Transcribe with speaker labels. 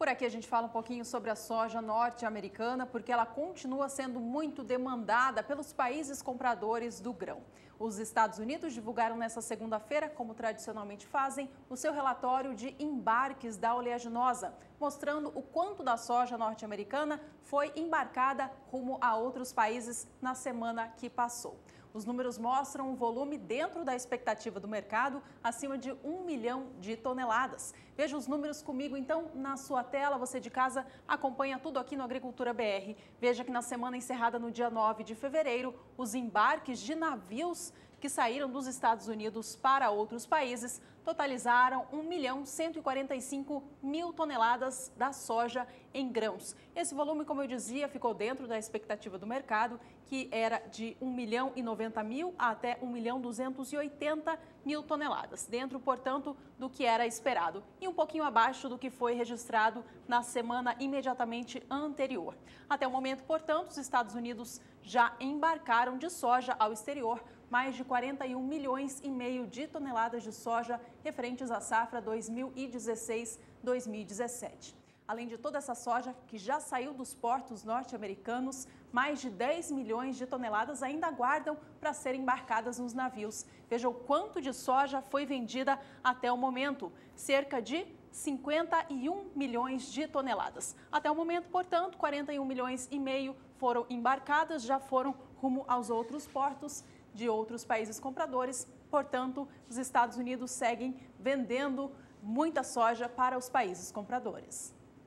Speaker 1: Por aqui a gente fala um pouquinho sobre a soja norte-americana, porque ela continua sendo muito demandada pelos países compradores do grão. Os Estados Unidos divulgaram nesta segunda-feira, como tradicionalmente fazem, o seu relatório de embarques da oleaginosa, mostrando o quanto da soja norte-americana foi embarcada rumo a outros países na semana que passou. Os números mostram um volume dentro da expectativa do mercado, acima de um milhão de toneladas. Veja os números comigo, então, na sua tela. Você de casa acompanha tudo aqui no Agricultura BR. Veja que na semana encerrada no dia 9 de fevereiro, os embarques de navios que saíram dos Estados Unidos para outros países totalizaram 1 milhão 145 mil toneladas da soja em grãos. Esse volume, como eu dizia, ficou dentro da expectativa do mercado, que era de 1 milhão e 90 mil até 1 milhão 280 mil toneladas, dentro, portanto, do que era esperado e um pouquinho abaixo do que foi registrado na semana imediatamente anterior. Até o momento, portanto, os Estados Unidos já embarcaram de soja ao exterior mais de 41 milhões e meio de toneladas de soja referentes à safra 2016-2017. Além de toda essa soja que já saiu dos portos norte-americanos, mais de 10 milhões de toneladas ainda aguardam para serem embarcadas nos navios. Veja o quanto de soja foi vendida até o momento: cerca de 51 milhões de toneladas. Até o momento, portanto, 41 milhões e meio foram embarcadas, já foram rumo aos outros portos de outros países compradores. Portanto, os Estados Unidos seguem vendendo muita soja para os países compradores.